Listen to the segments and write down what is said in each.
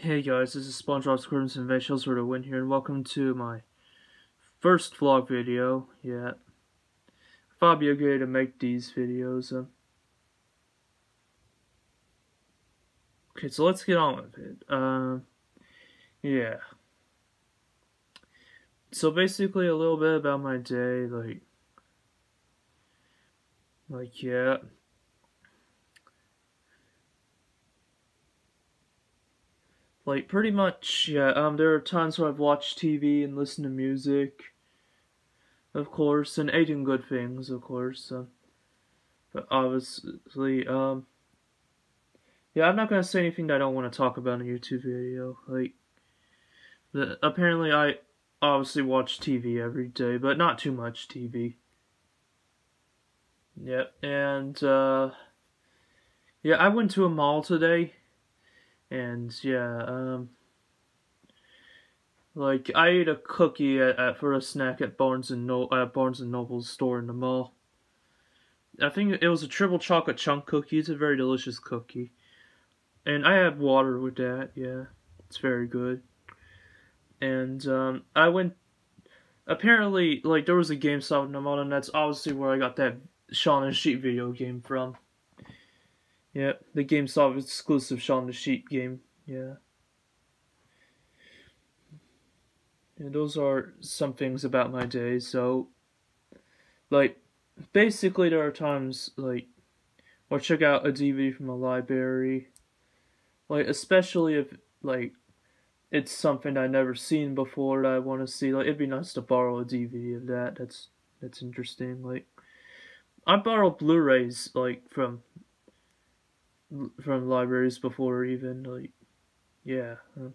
Hey guys, this is SpongeBob SquarePants Invasions for the win here, and welcome to my first vlog video yet. Fabio okay to make these videos. Um, okay, so let's get on with it. Um, yeah. So basically, a little bit about my day, like, like yeah. Like pretty much, yeah. Um, there are times where I've watched TV and listened to music, of course, and eating good things, of course. But obviously, um, yeah, I'm not gonna say anything that I don't want to talk about in a YouTube video. Like, the, apparently, I obviously watch TV every day, but not too much TV. Yep, and uh, yeah, I went to a mall today and yeah, um, like I ate a cookie at, at for a snack at Barnes and no at Barnes and Noble's store in the mall. I think it was a triple chocolate chunk cookie. It's a very delicious cookie, and I had water with that. Yeah, it's very good. And um, I went. Apparently, like there was a GameStop in the mall, and that's obviously where I got that Shaun the Sheep video game from. Yeah, the GameStop exclusive Shaun the Sheep game. Yeah. Yeah, those are some things about my day. So, like, basically, there are times, like, or check out a DVD from a library. Like, especially if, like, it's something I've never seen before that I want to see. Like, it'd be nice to borrow a DVD of that. That's that's interesting. Like, I borrow Blu-rays like from from libraries before even like yeah uh,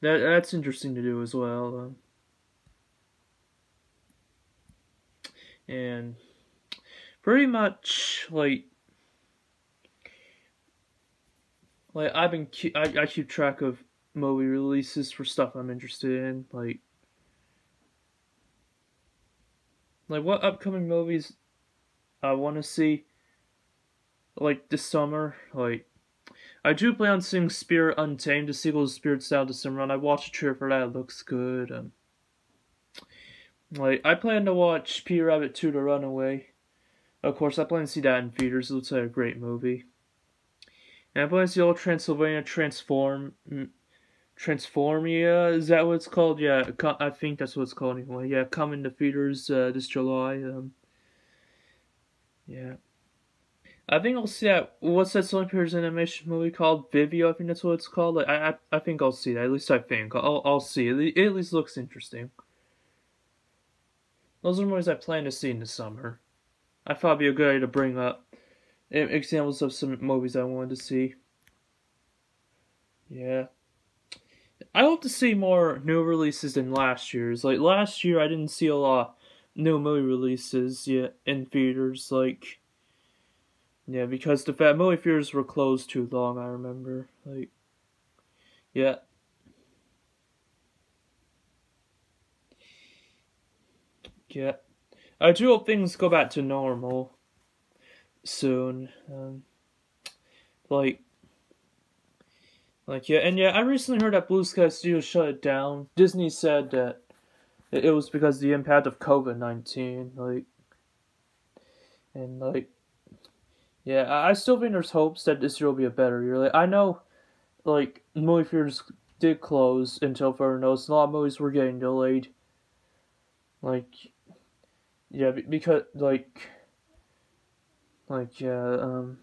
that that's interesting to do as well um, and pretty much like like I've been I, I keep track of movie releases for stuff I'm interested in like like what upcoming movies I want to see like this summer. Like I do plan on seeing Spirit Untamed, the sequel to Spirit Style this summer, and I watched a trailer for that. It looks good. And like I plan to watch Peter Rabbit 2: The Runaway. Of course, I plan to see that in theaters. It looks like a great movie. And I plan to see Hotel Transylvania Transform. Transformia, is that what it's called? Yeah, I think that's what it's called anyway. Yeah, coming to theaters uh, this July. Um, yeah. I think I'll see that. What's that Sony Pictures animation movie called? Vivo, I think that's what it's called. Like, I, I, I think I'll see that. At least I think. I'll, I'll see it. It at least looks interesting. Those are movies I plan to see in the summer. I thought it'd be a good idea to bring up examples of some movies I wanted to see. Yeah. I hope to see more new releases than last year's. Like last year, I didn't see a lot new movie releases yet in theaters. Like yeah, because the fat fears were closed too long, I remember. Like, yeah. Yeah. I do hope things go back to normal soon. Um, like, like, yeah, and yeah, I recently heard that Blue Sky Studios shut it down. Disney said that it was because the impact of COVID 19. Like, and like, yeah, I still think there's hopes that this year will be a better year. Like I know, like movie theaters did close until further notice. A lot of movies were getting delayed. Like, yeah, because like, like yeah, um,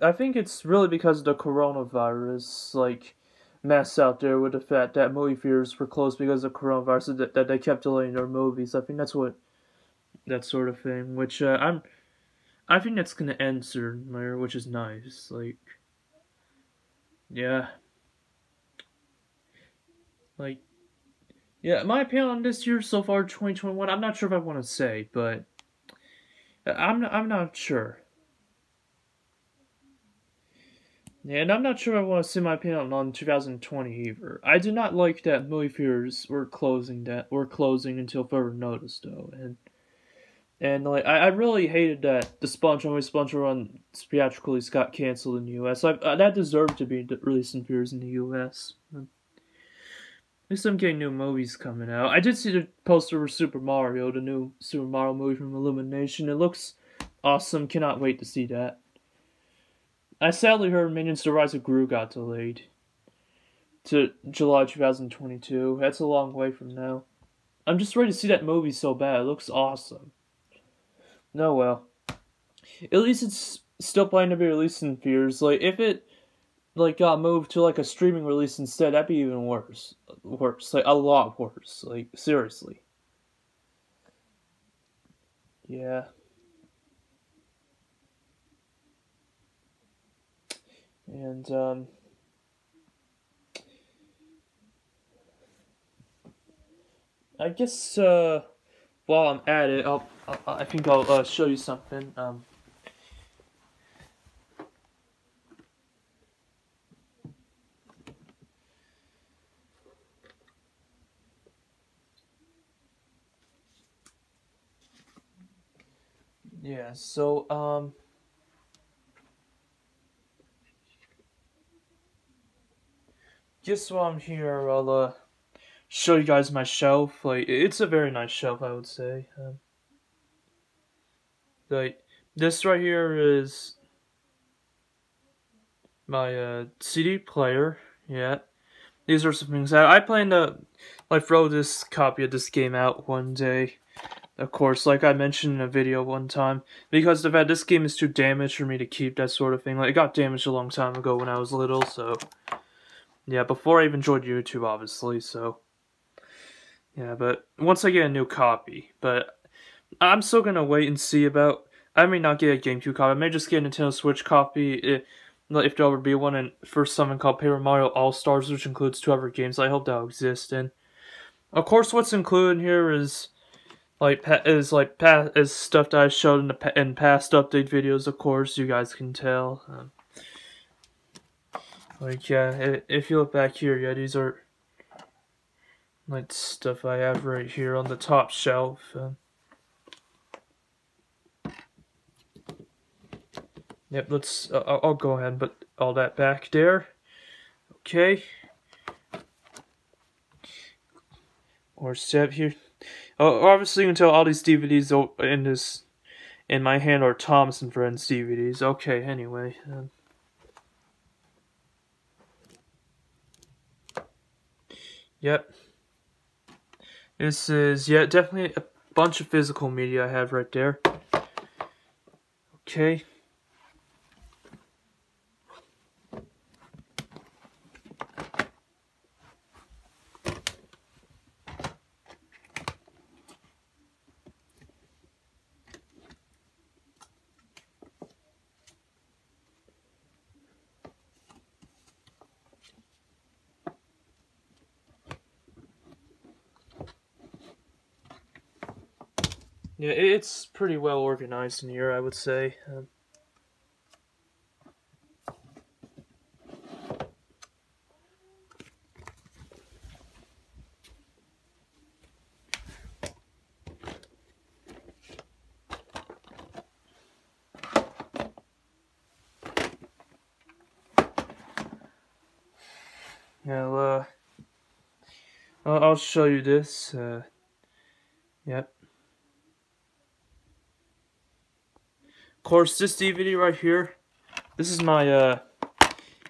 I think it's really because of the coronavirus. Like, mess out there with the fact that movie theaters were closed because of coronavirus that, that they kept delaying their movies. I think that's what that sort of thing. Which uh, I'm, I think that's gonna end soon, which is nice. Like, yeah, like, yeah. My opinion on this year so far, 2021. I'm not sure if I want to say, but I'm not, I'm not sure. Yeah, and I'm not sure if I want to say my opinion on 2020 either. I do not like that movie theaters were closing that were closing until further notice though, and And like I, I really hated that the Sponge Only Sponge Run theatrically got canceled in the U.S. I, uh, that deserved to be released in theaters in the U.S. At least I'm getting new movies coming out. I did see the poster for Super Mario, the new Super Mario movie from Illumination. It looks awesome. Cannot wait to see that. I sadly heard Minions: The Rise of Gru got delayed to July 2022. That's a long way from now. I'm just ready to see that movie so bad. It looks awesome. No, well. At least it's still planning to be released in theaters. Like, if it, like, got moved to, like, a streaming release instead, that'd be even worse. Worse. Like, a lot worse. Like, seriously. Yeah. And, um... I guess, uh, while I'm at it, I'll, i I think I'll uh, show you something. Um, yeah, so, um, just while I'm here, I'll, uh, show you guys my shelf. Like, it's a very nice shelf, I would say. Um, like, this right here is my uh, CD player. Yeah, these are some things that I plan to like throw this copy of this game out one day. Of course, like I mentioned in a video one time, because the fact this game is too damaged for me to keep that sort of thing. Like it got damaged a long time ago when I was little, so yeah, before I even joined YouTube, obviously. So yeah, but once I get a new copy, but I'm still gonna wait and see about. I may not get a GameCube copy. I may just get a Nintendo Switch copy if, if there ever be one. And first, something called Paper Mario All Stars, which includes two other games. I hope that'll exist. And of course, what's included here is like is like past is stuff that I showed in the in past update videos. Of course, you guys can tell. Um, like yeah, if you look back here, yeah, these are like stuff I have right here on the top shelf. Uh, yep, let's. Uh, I'll go ahead and put all that back there. Okay. Or step here. Oh, obviously, you can tell all these DVDs in this in my hand are Thomas and Friends DVDs. Okay, anyway. Um, yep. This is, yeah, definitely a bunch of physical media I have right there. Okay. Yeah, it's pretty well organized in here, I would say. Um, Now, uh, I'll show you this. Uh, yep. Course, this DVD right here, this is my, uh,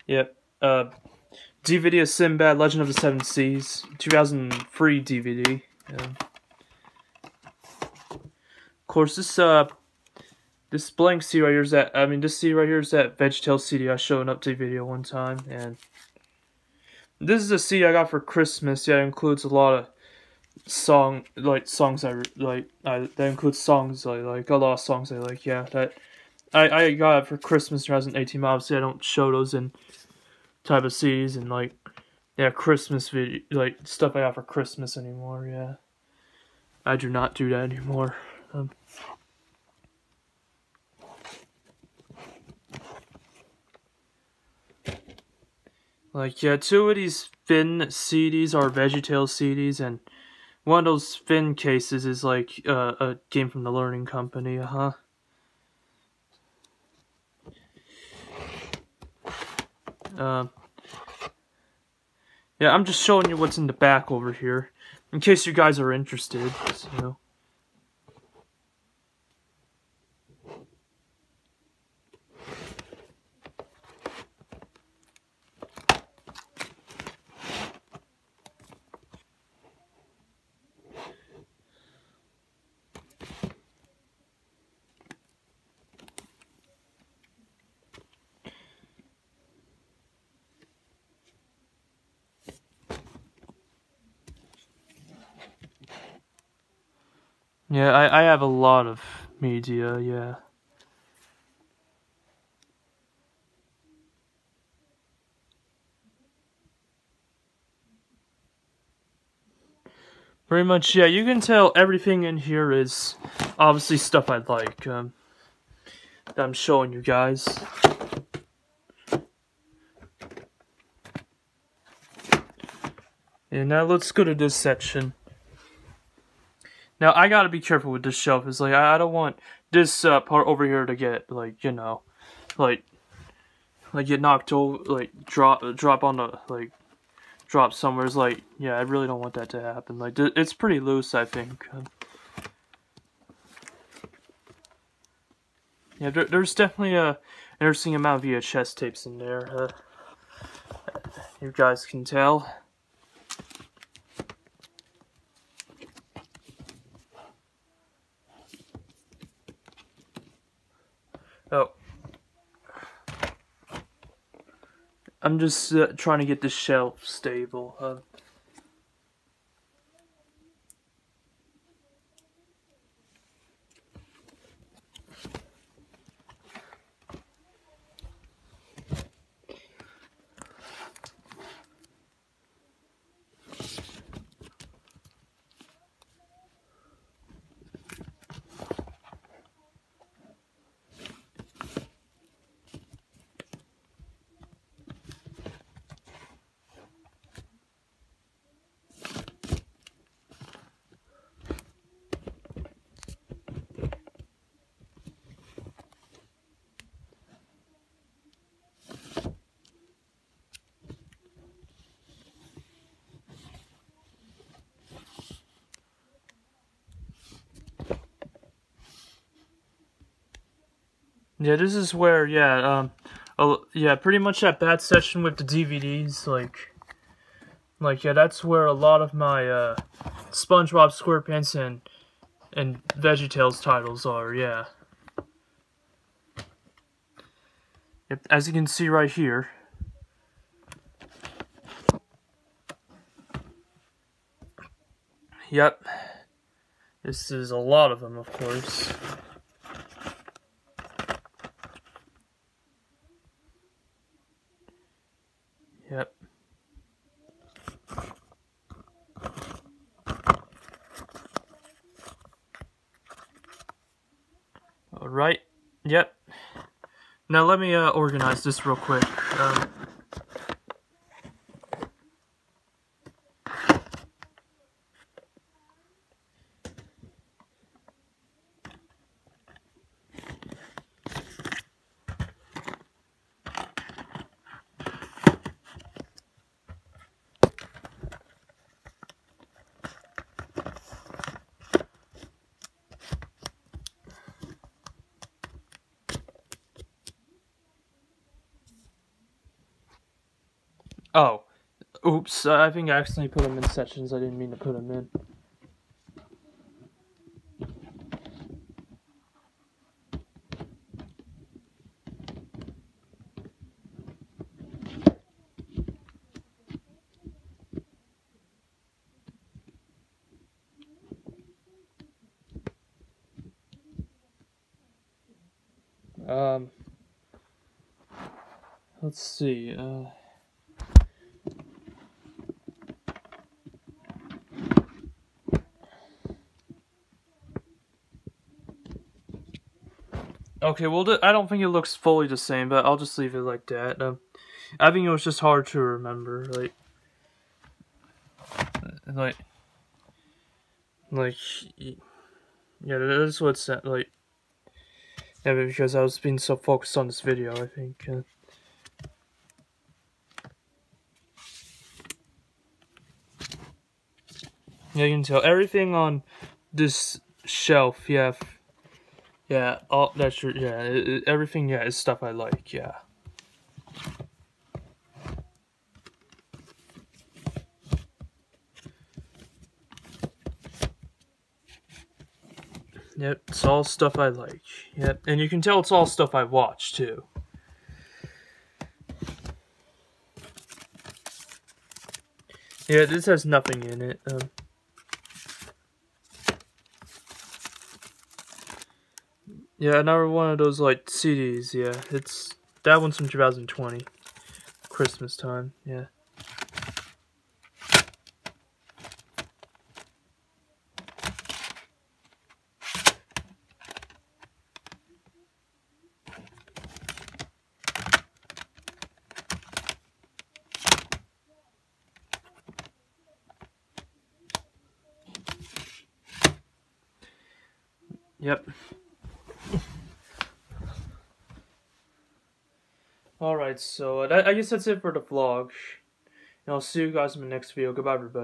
yep, uh, DVD of Sinbad, Legend of the Seven Seas, 2003 DVD. Yeah. Of course, this, uh, this blank CD right here is that, I mean, this CD right here is that VeggieTales CD I showed an update video one time, and this is a CD I got for Christmas. Yeah, it includes a lot of song like songs I like. I, that includes songs I like a lot of songs I like. Yeah, that I I got it for Christmas 2018. Obviously, I don't show those in type of CDs and like yeah Christmas video like stuff I got for Christmas anymore. Yeah, I do not do that anymore. Um, like yeah, two of these Finn CDs are VeggieTales CDs and one of those fin cases is like uh, a game from the Learning Company, huh? Um, yeah, I'm just showing you what's in the back over here, in case you guys are interested. You Yeah, I, I have a lot of media, yeah. Pretty much, yeah, you can tell everything in here is obviously stuff I like, um, that I'm showing you guys. And now let's go to this section. Now I gotta be careful with this shelf. It's like I, I don't want this uh, part over here to get like you know, like like get knocked over, like drop drop on the like drop somewhere. It's like yeah, I really don't want that to happen. Like it's pretty loose, I think. Yeah, there, there's definitely a interesting amount of VHS tapes in there. Uh, you guys can tell. Oh. I'm just uh, trying to get the shelf stable. Uh, Yeah, this is where, yeah, um, uh, yeah, pretty much that bad session with the DVDs, like, like, yeah, that's where a lot of my, uh, SpongeBob SquarePants and, and VeggieTales titles are, yeah. Yep, as you can see right here. Yep. This is a lot of them, of course. Yep. All right. Yep. Now let me uh, organize this real quick. Um, Oh. Oops, I think I accidentally put them in sections I didn't mean to put them in. Um, let's see, uh... Okay, well, I don't think it looks fully the same, but I'll just leave it like that. Um, I think it was just hard to remember, like, like, like, yeah, that's what's like. Yeah, because I was being so focused on this video, I think. Uh, yeah, you can tell everything on this shelf. Yeah, yeah, all that's true. Yeah, everything. Yeah, is stuff I like. Yeah. Yep, it's all stuff I like. Yep, and you can tell it's all stuff I watch too. Yeah, this has nothing in it. Um, yeah, another one of those like CDs. Yeah, it's that one's from 2020, Christmas time. Yeah. Yep. Alright, so I guess that's it for the vlog. And I'll see you guys in the next video. Goodbye, everybody.